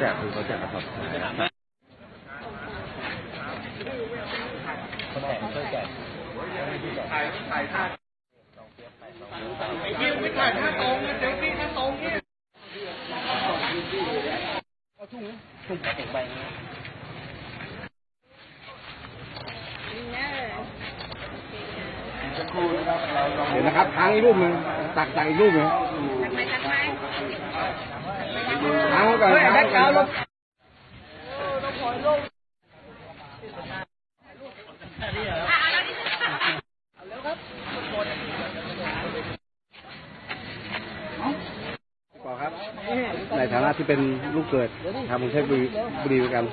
แจกคือเขาแจกกระสอบทรายเขาแจกช่วยแจกเดี๋ยวนะครับค้างอีกรูปหนึ่งตักตักอีกรูปหนึ่ง ค้างไว้ก่อนค้างไว้ก่อนต่อครับในฐานะที่เป็นลูกเกิดทางกรุงเทพบุรีบุรีเหมือนกัน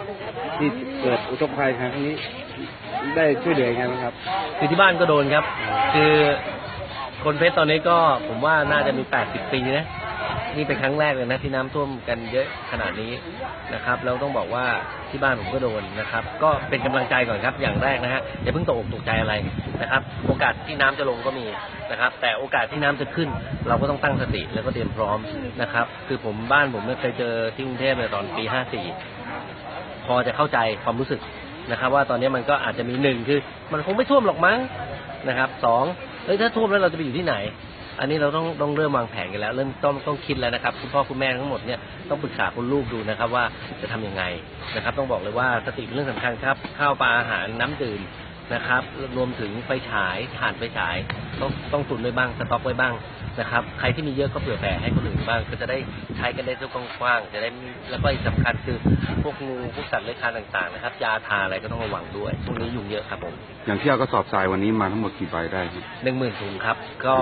ที่เกิดอุทกภัยครั้งนี้ได้ช่วยเหลือยังไงบ้างครับ คือที่บ้านก็โดนครับ คือคนเพชรตอนนี้ก็ผมว่าน่าจะมี 80 ปีนะ นี่เป็นครั้งแรกเลยนะที่น้ำท่วมกันเยอะขนาดนี้นะครับแล้วต้องบอกว่าที่บ้านผมก็โดนนะครับ ก็เป็นกำลังใจก่อนครับอย่างแรกนะฮะอย่าเพิ่งตกอกตกใจอะไรนะครับ โอกาสที่น้ำจะลงก็มีนะครับ แต่โอกาสที่น้ำจะขึ้น เราก็ต้องตั้งสติแล้วก็เตรียมพร้อมนะครับ คือผมบ้านผมไม่เคยเจอที่กรุงเทพเลยตอนปี 54 พอจะเข้าใจความรู้สึกนะครับ ว่าตอนนี้มันก็อาจจะมีหนึ่งคือ มันคงไม่ท่วมหรอกมั้งนะครับสองเฮ้ยถ้าท่วมแล้วเราจะไปอยู่ที่ไหน อันนี้เราต้องต้องเริ่มวางแผนกันแล้ว เริ่มต้องต้องคิดแล้วนะครับคุณพ่อคุณแม่ทั้งหมดเนี่ยต้องปรึกษาคุณลูกดูนะครับว่าจะทำยังไงนะครับ ต้องบอกเลยว่าสติเป็นเรื่องสำคัญครับข้าวปลาอาหารน้ำดื่มนะครับ รวมถึงไฟฉายถ่านไฟฉายต้องต้องตุนไว้บ้างสต็อกไว้บ้าง นะครับ ใครที่มีเยอะก็เผื่อแผ่ให้คนอื่นบ้าง ก็จะได้ใช้กันได้ทุกกว้างๆจะได้มีแล้วก็อีกสำคัญคือพวกงูพวกสัตว์เลื้อยคลานต่างๆนะครับยาทาอะไรก็ต้องระวังด้วยช่วงนี้ยุงเยอะครับผมอย่างที่เอากระสอบทรายวันนี้มาทั้งหมดกี่ใบได้ครับหนึ่งหมื่นถุงครับ ก็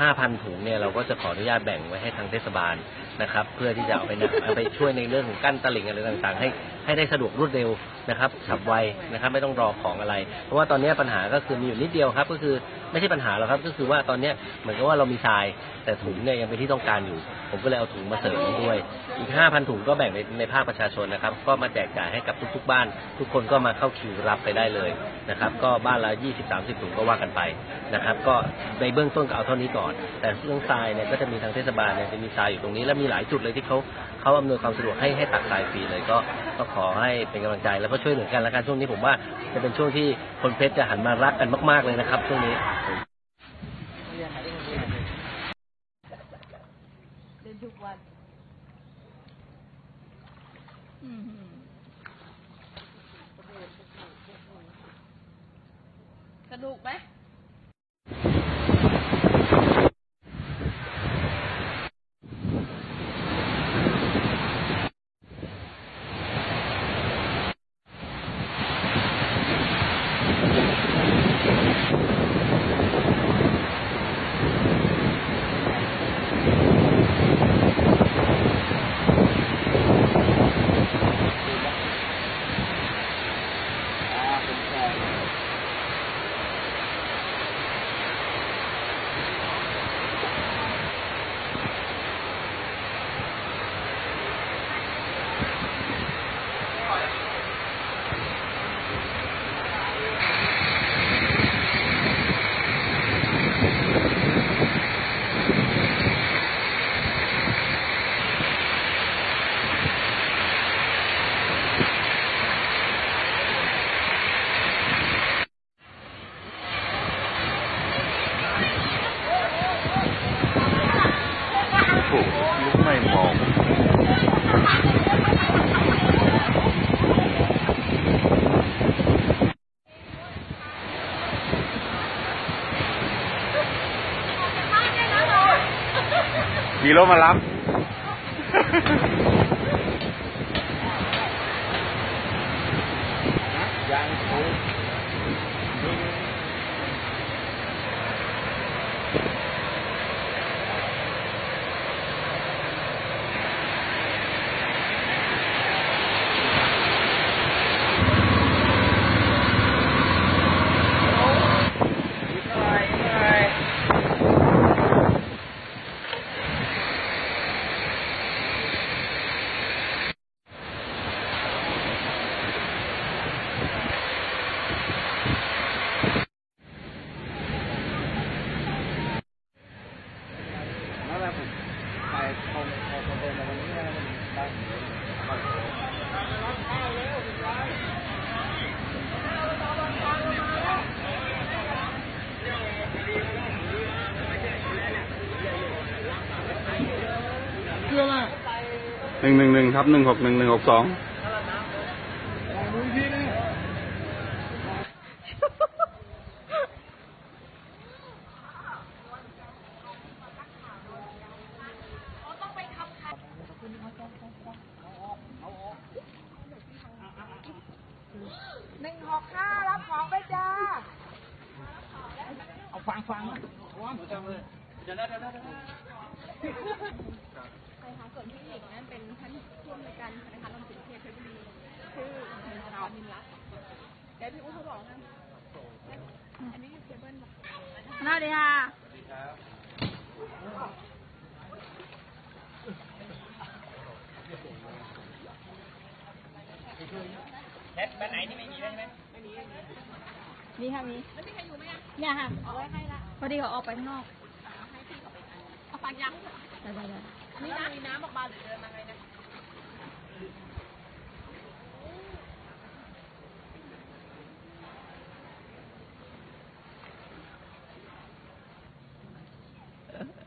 ห้าพันถุงเนี่ยเราก็จะขออนุญาตแบ่งไว้ให้ทางเทศบาล นะครับ เพื่อที่จะเอาไปนะเอาไปช่วยในเรื่องของกั้นตลิ่งอะไรต่างๆ ให้ให้ได้สะดวกรวดเร็วนะครับฉับไวนะครับ ไม่ต้องรอของอะไร เพราะว่าตอนนี้ปัญหาก็คือมีอยู่นิดเดียวครับ ก็คือไม่ใช่ปัญหาหรอกครับ ก็คือว่าตอนนี้เหมือนกับว่าเรามีทราย แต่ถุงเนี่ยยังเป็นที่ต้องการอยู่ ผมก็เลยเอาถุงมาเสริมด้วย อีก 5,000 ถุงก็แบ่งในในภาคประชาชนนะครับ ก็มาแจกจ่ายให้กับทุกๆบ้าน ทุกคนก็มาเข้าคิวรับไปได้เลยนะครับ ก็บ้านละ 20-30 ถุงก็ว่ากันไปนะครับ ก็ในเบื้องต้นก็เอาเท่านี้ก่อน แต่เรื่องทรายเนี่ยก็จะมีทางเทศบาลเนี่ยจะมีทรายอยู่ตรงนี้ และมีหลายจุดเลยที่เขาเขาอำนวยความสะดวกให้ให้ตักทรายฟรีเลยก็ก็ขอให้เป็นกำลังใจแล้วก็ช่วยเหลือกันและกันช่วงนี้ผมว่าจะเป็นช่วงที่คนเพชรจะหันมารักกันมาก ๆเลยนะครับช่วงนี้ เล่น ทุกวันอืมสนุกไหม โอ้ลุกไมีรถมารับ นึ่งหนึ่งหนึ่งครับหนึ่งหกหนึ่งหนึ่งหกสองหนึ่งหกห้ารับของไปจ้าไปหา นี่ไม่มีไไม่มีค่ะมีมีใครอยู่ไหมอะเนี่ยค่ะเอาไว้ให้ละพอดีเขาออกไปข้างนอกเอาปากยังได้ได้ได้นี่นะมีน้ำออกมาหรือเดินมาไงนะเออ